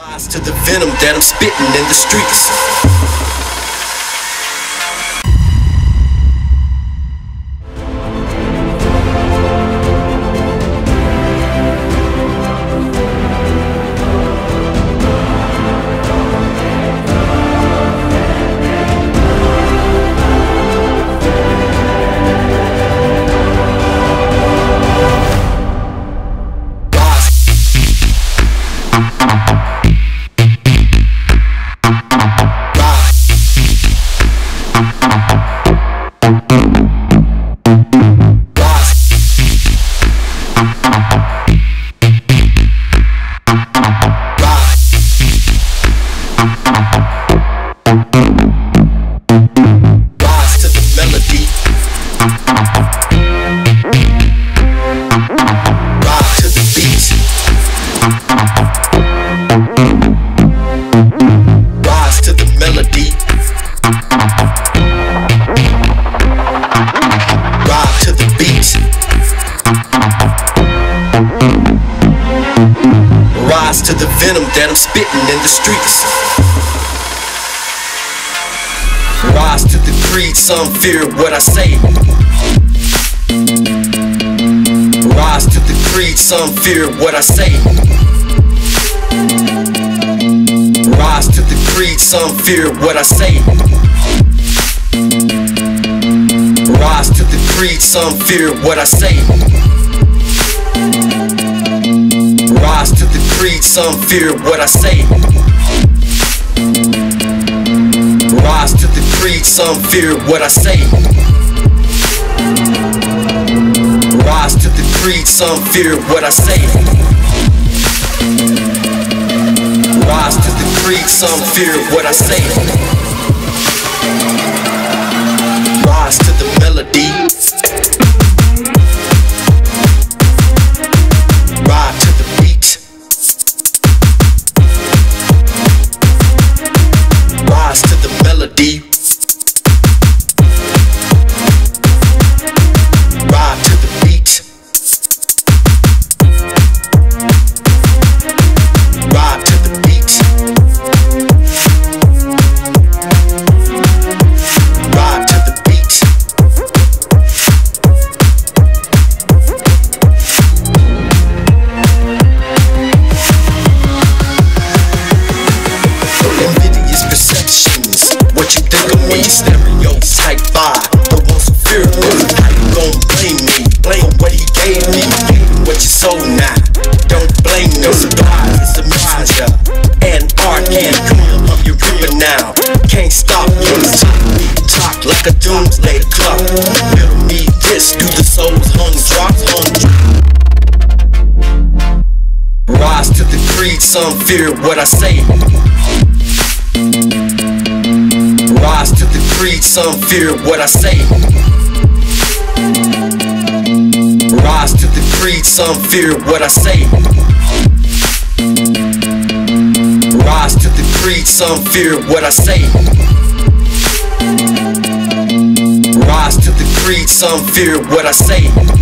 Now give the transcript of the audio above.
Rise to the venom that I'm spitting in the streets. To the venom that I'm spitting in the streets. Rise to the creed, some fear what I say. Rise to the creed, some fear what I say. Rise to the creed, some fear what I say. Rise to the creed, some fear what I say. Rise to the creed, some fear what I say. Rise to the creed, some fear what I say. Rise to the creed, some fear what I say. Rise to the creed, some fear what I say. Rise to the melody. Me? Stereotype by the ones who fear. How you gon' blame me? Blame what he gave me. What you sold now? Don't blame no surprise. It's a messenger. And art and come of your river now. Can't stop you. Talk like a doomsday clock. Riddle me this. Do the soul's hung drop? Hung drop. Rise to the creed, some fear what I say. Rise to the creed, some fear what I say. Rise to the creed, some fear what I say. Rise to the creed, some fear what I say. Rise to the creed, some fear what I say.